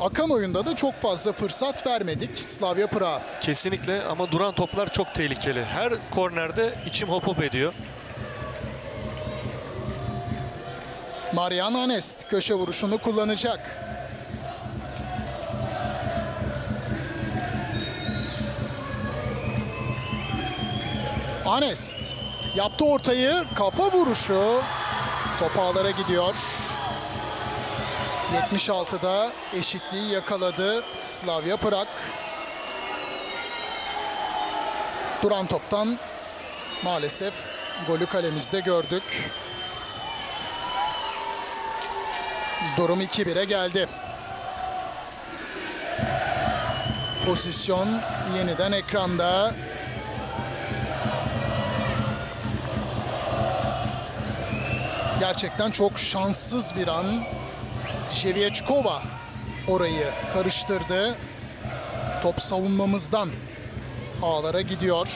akan oyunda da çok fazla fırsat vermedik Slavia Prag. Kesinlikle ama duran toplar çok tehlikeli. Her kornerde içim hop hop ediyor. Marian Anest köşe vuruşunu kullanacak. Anest yaptı ortayı, kafa vuruşu top ağlara gidiyor. 76'da eşitliği yakaladı Slavia Prag. Duran toptan maalesef golü kalemizde gördük. Durum 2-1'e geldi. Pozisyon yeniden ekranda. Gerçekten çok şanssız bir an. Şeviyeçkova orayı karıştırdı. Top savunmamızdan ağlara gidiyor.